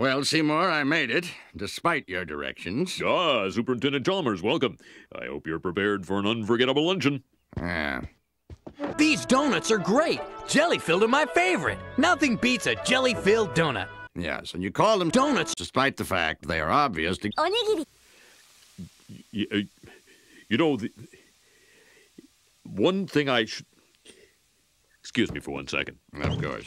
Well, Seymour, I made it, despite your directions. Ah, Superintendent Chalmers, welcome. I hope you're prepared for an unforgettable luncheon. Yeah. These donuts are great. Jelly-filled are my favorite. Nothing beats a jelly-filled donut. Yes, and you call them Donuts. despite the fact they are obvious to... You, uh, you know, the, one thing I should. Excuse me for one second. Of course.